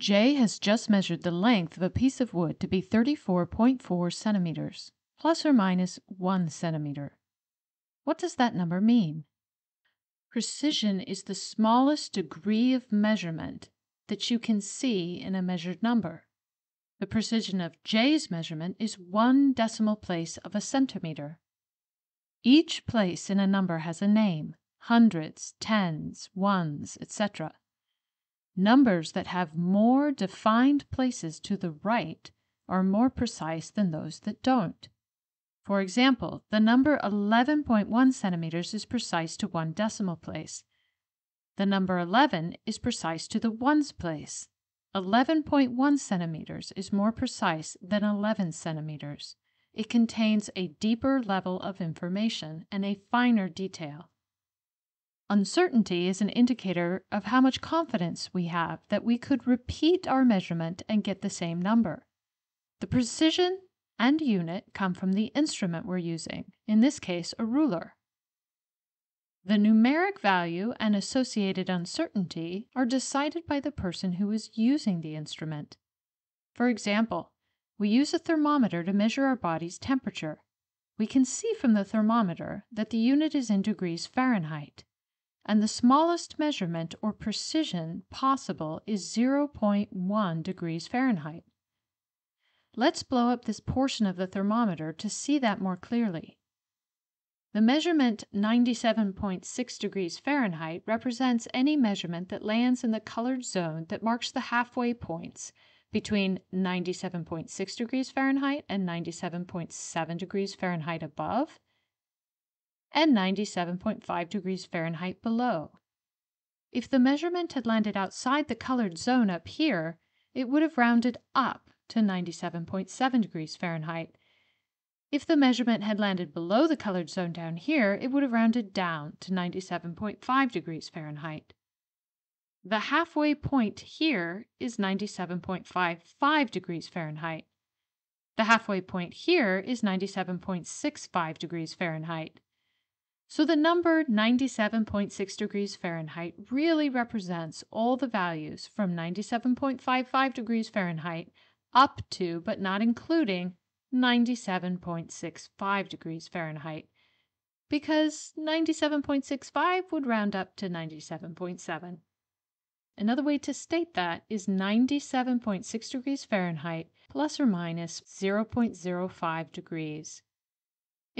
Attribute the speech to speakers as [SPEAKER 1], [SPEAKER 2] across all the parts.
[SPEAKER 1] J has just measured the length of a piece of wood to be 34.4 centimeters, plus or minus 1 centimeter. What does that number mean? Precision is the smallest degree of measurement that you can see in a measured number. The precision of J's measurement is one decimal place of a centimeter. Each place in a number has a name hundreds, tens, ones, etc. Numbers that have more defined places to the right are more precise than those that don't. For example, the number 11.1 centimeters is precise to one decimal place. The number 11 is precise to the ones place. 11.1 centimeters is more precise than 11 centimeters. It contains a deeper level of information and a finer detail. Uncertainty is an indicator of how much confidence we have that we could repeat our measurement and get the same number. The precision and unit come from the instrument we're using, in this case, a ruler. The numeric value and associated uncertainty are decided by the person who is using the instrument. For example, we use a thermometer to measure our body's temperature. We can see from the thermometer that the unit is in degrees Fahrenheit and the smallest measurement or precision possible is 0.1 degrees Fahrenheit. Let's blow up this portion of the thermometer to see that more clearly. The measurement 97.6 degrees Fahrenheit represents any measurement that lands in the colored zone that marks the halfway points between 97.6 degrees Fahrenheit and 97.7 degrees Fahrenheit above and 97.5 degrees Fahrenheit below. If the measurement had landed outside the colored zone up here, it would have rounded up to 97.7 degrees Fahrenheit. If the measurement had landed below the colored zone down here, it would have rounded down to 97.5 degrees Fahrenheit. The halfway point here is 97.55 degrees Fahrenheit. The halfway point here is 97.65 degrees Fahrenheit. So the number 97.6 degrees Fahrenheit really represents all the values from 97.55 degrees Fahrenheit up to, but not including, 97.65 degrees Fahrenheit, because 97.65 would round up to 97.7. Another way to state that is 97.6 degrees Fahrenheit plus or minus 0.05 degrees.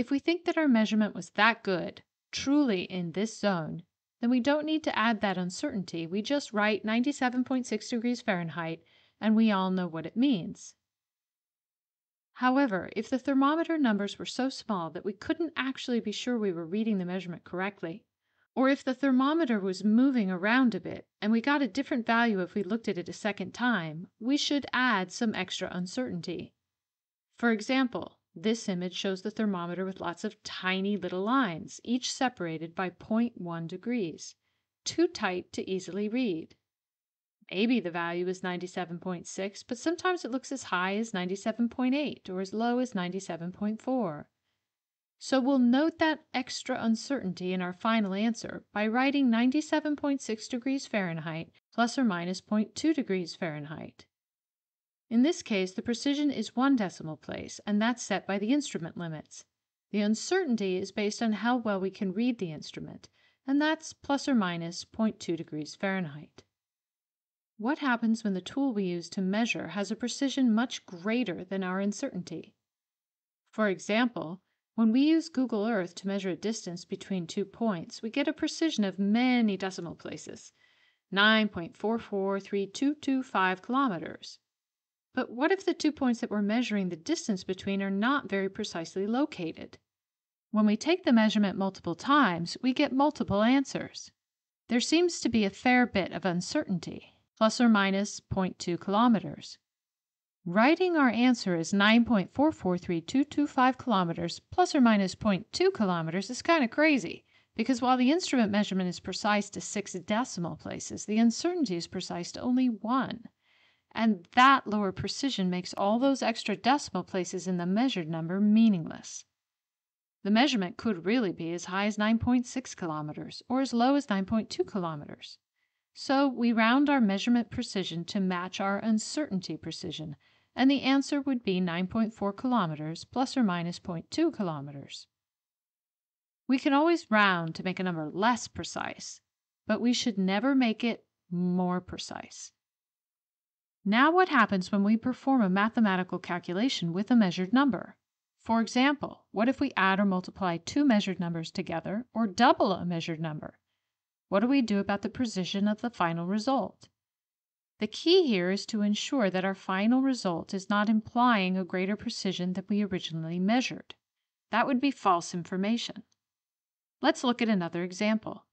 [SPEAKER 1] If we think that our measurement was that good, truly in this zone, then we don't need to add that uncertainty. We just write 97.6 degrees Fahrenheit and we all know what it means. However, if the thermometer numbers were so small that we couldn't actually be sure we were reading the measurement correctly, or if the thermometer was moving around a bit and we got a different value if we looked at it a second time, we should add some extra uncertainty. For example, this image shows the thermometer with lots of tiny little lines, each separated by 0.1 degrees, too tight to easily read. Maybe the value is 97.6, but sometimes it looks as high as 97.8 or as low as 97.4. So we'll note that extra uncertainty in our final answer by writing 97.6 degrees Fahrenheit plus or minus 0.2 degrees Fahrenheit. In this case, the precision is one decimal place, and that's set by the instrument limits. The uncertainty is based on how well we can read the instrument, and that's plus or minus 0.2 degrees Fahrenheit. What happens when the tool we use to measure has a precision much greater than our uncertainty? For example, when we use Google Earth to measure a distance between two points, we get a precision of many decimal places, 9.443225 kilometers. But what if the two points that we're measuring the distance between are not very precisely located? When we take the measurement multiple times, we get multiple answers. There seems to be a fair bit of uncertainty, plus or minus 0.2 kilometers. Writing our answer as 9.443225 kilometers plus or minus 0.2 kilometers is kind of crazy because while the instrument measurement is precise to six decimal places, the uncertainty is precise to only one. And that lower precision makes all those extra decimal places in the measured number meaningless. The measurement could really be as high as 9.6 kilometers or as low as 9.2 kilometers. So we round our measurement precision to match our uncertainty precision, and the answer would be 9.4 kilometers plus or minus 0.2 kilometers. We can always round to make a number less precise, but we should never make it more precise. Now what happens when we perform a mathematical calculation with a measured number? For example, what if we add or multiply two measured numbers together or double a measured number? What do we do about the precision of the final result? The key here is to ensure that our final result is not implying a greater precision than we originally measured. That would be false information. Let's look at another example.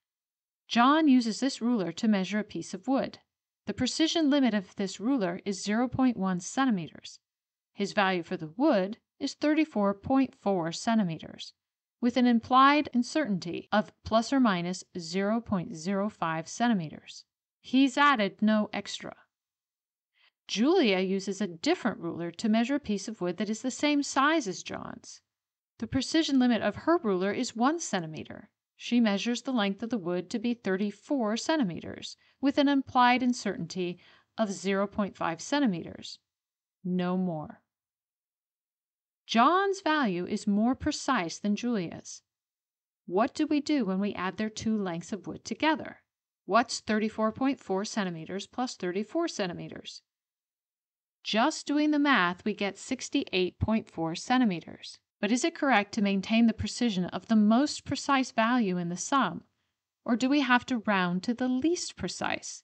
[SPEAKER 1] John uses this ruler to measure a piece of wood. The precision limit of this ruler is 0.1 centimeters. His value for the wood is 34.4 centimeters, with an implied uncertainty of plus or minus 0.05 centimeters. He's added no extra. Julia uses a different ruler to measure a piece of wood that is the same size as John's. The precision limit of her ruler is 1 centimeter. She measures the length of the wood to be 34 centimeters, with an implied uncertainty of 0.5 centimeters. No more. John's value is more precise than Julia's. What do we do when we add their two lengths of wood together? What's 34.4 centimeters plus 34 centimeters? Just doing the math, we get 68.4 centimeters. But is it correct to maintain the precision of the most precise value in the sum? Or do we have to round to the least precise?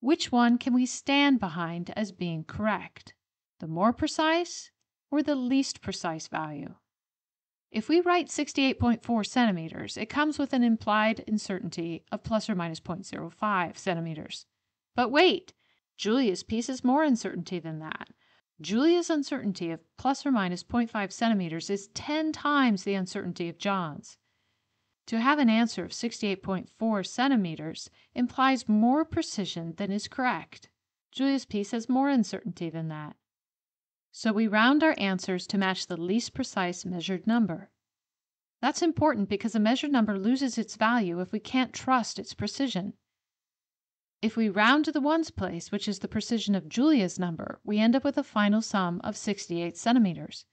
[SPEAKER 1] Which one can we stand behind as being correct? The more precise or the least precise value? If we write 68.4 centimeters, it comes with an implied uncertainty of plus or minus 0.05 centimeters. But wait, Julia's piece has more uncertainty than that. Julia's uncertainty of plus or minus 0.5 centimeters is 10 times the uncertainty of John's. To have an answer of 68.4 centimeters implies more precision than is correct. Julia's piece has more uncertainty than that. So we round our answers to match the least precise measured number. That's important because a measured number loses its value if we can't trust its precision. If we round to the ones place, which is the precision of Julia's number, we end up with a final sum of 68 centimeters,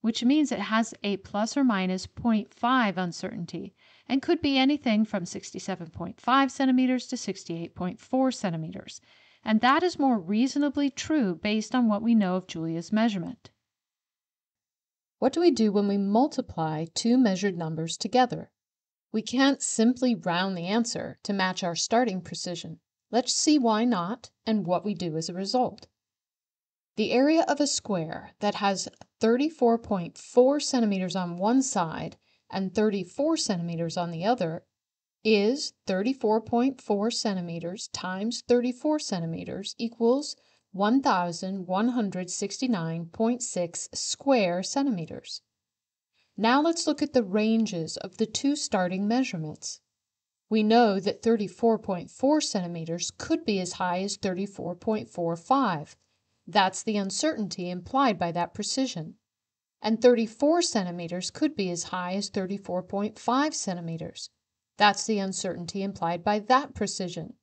[SPEAKER 1] which means it has a plus or minus 0.5 uncertainty and could be anything from 67.5 centimeters to 68.4 centimeters, and that is more reasonably true based on what we know of Julia's measurement.
[SPEAKER 2] What do we do when we multiply two measured numbers together? We can't simply round the answer to match our starting precision. Let's see why not and what we do as a result. The area of a square that has 34.4 centimeters on one side and 34 centimeters on the other is 34.4 centimeters times 34 centimeters equals 1,169.6 square centimeters. Now let's look at the ranges of the two starting measurements. We know that 34.4 centimeters could be as high as 34.45. That's the uncertainty implied by that precision. And 34 centimeters could be as high as 34.5 centimeters. That's the uncertainty implied by that precision.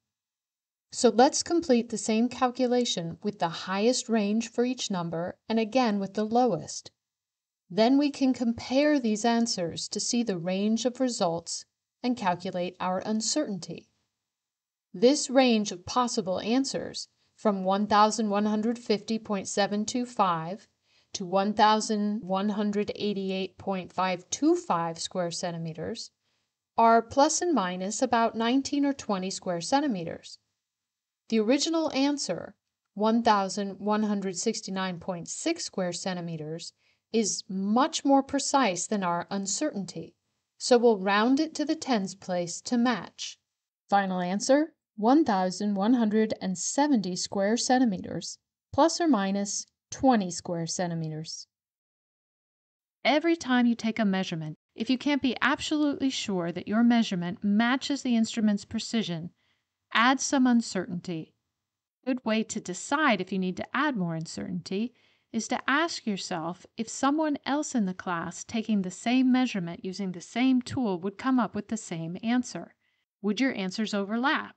[SPEAKER 2] So let's complete the same calculation with the highest range for each number and again with the lowest. Then we can compare these answers to see the range of results and calculate our uncertainty. This range of possible answers from 1150.725 to 1188.525 square centimeters are plus and minus about 19 or 20 square centimeters. The original answer, 1169.6 square centimeters, is much more precise than our uncertainty, so we'll round it to the tens place to match. Final answer, 1170 square centimeters, plus or minus 20 square centimeters.
[SPEAKER 1] Every time you take a measurement, if you can't be absolutely sure that your measurement matches the instrument's precision, add some uncertainty. A good way to decide if you need to add more uncertainty is to ask yourself if someone else in the class taking the same measurement using the same tool would come up with the same answer. Would your answers overlap?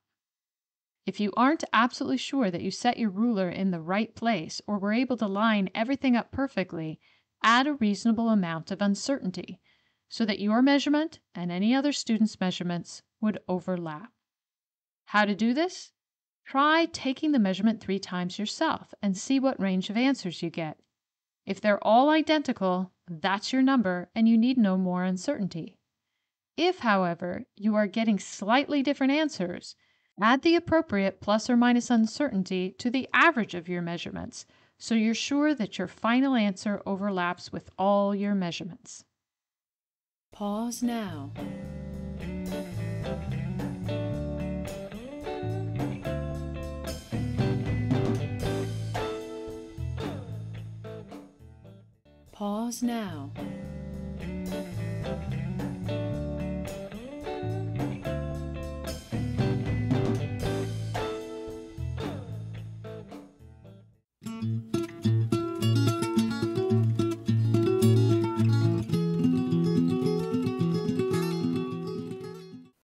[SPEAKER 1] If you aren't absolutely sure that you set your ruler in the right place or were able to line everything up perfectly, add a reasonable amount of uncertainty so that your measurement and any other student's measurements would overlap. How to do this? Try taking the measurement three times yourself and see what range of answers you get. If they're all identical, that's your number and you need no more uncertainty. If, however, you are getting slightly different answers, add the appropriate plus or minus uncertainty to the average of your measurements so you're sure that your final answer overlaps with all your measurements.
[SPEAKER 2] Pause now. Pause now.